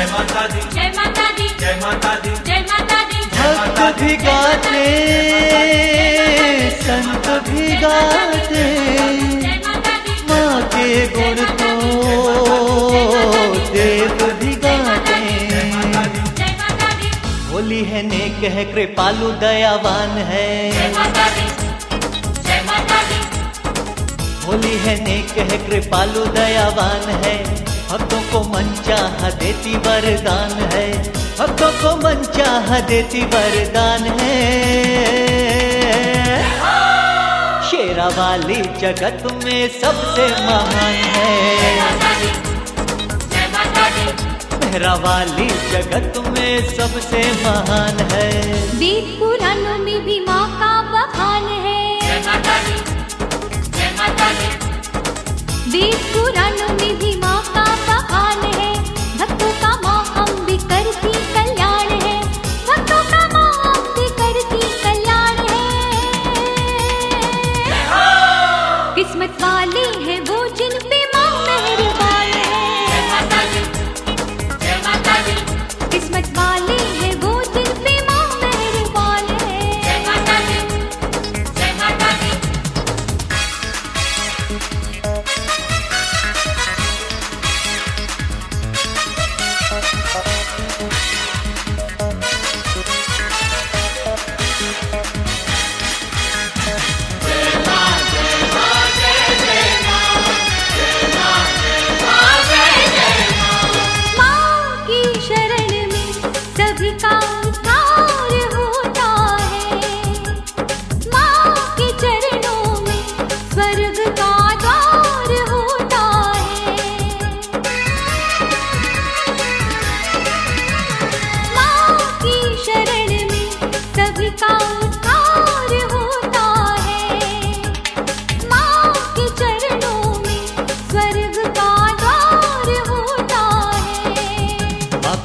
जय माता दी जय माता दी जय माता दी जय माता दी भक्त भी गाते संत भी गाते माँ के गुण तो देव भी गाते जय माता दी होली है नेक है कृपालु दयावान है होली है, नेक है, कृपालु, दयावान है। भक्तों को मन चाह देती वरदान है। भक्तों को मन चाह देती वरदान है। शेरा वाली जगत में सबसे महान है। मेहरा वाली जगत में सबसे महान है। वेद में भी माँ का बखान है।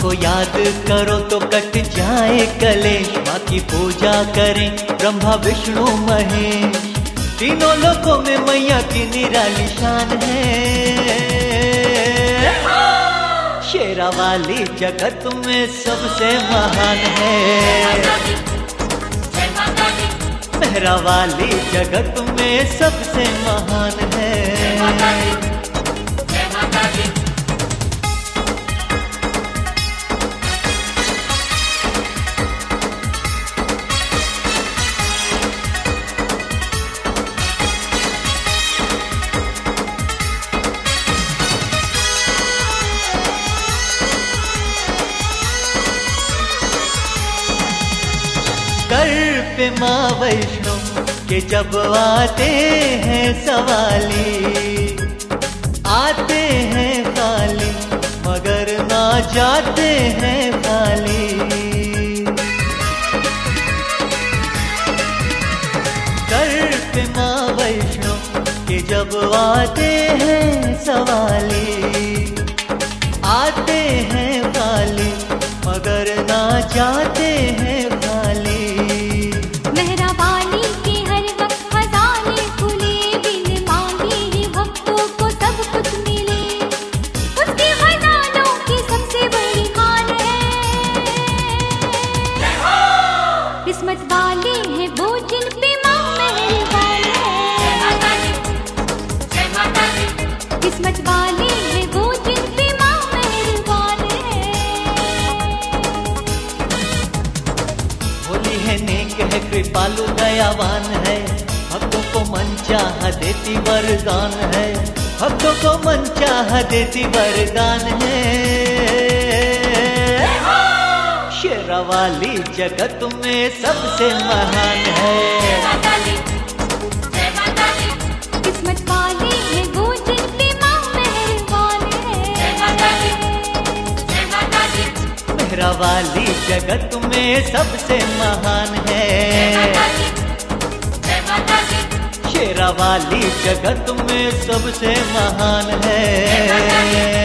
को याद करो तो कट जाए कलेश माँ की पूजा करें, ब्रह्मा, विष्णु, महेश। तीनों लोकों में मैया की निराली शान है। शेरा वाली जगत में सबसे महान है। मेहरा वाली जगत में सबसे महान है। कर पे माँ वैष्णो के जब आते हैं सवाली, आते हैं खाली, मगर ना जाते हैं खाली। कर माँ वैष्णो के जब आते हैं सवाली, आते हैं खाली, मगर ना जाते हैं वाले हैं वो जिन पे माँ मेहरबान है किस्मत वाले हैं वो जिन पे माँ मेहरबान है होली है नेक है कृपालु दयावान है। भक्तों को मन चाह देती वरदान है। भक्तों को मन चाह देती वरदान है। शेरा वाली जगत में सबसे महान है। माता दी जय माता दी किस्मत वाले हैं वो जिन पे माँ मेहरबान जय माता दी है। जय माता दी मेहरा वाली जगत में सबसे महान है। दी जय माता दी शेरा वाली जगत में सबसे महान है।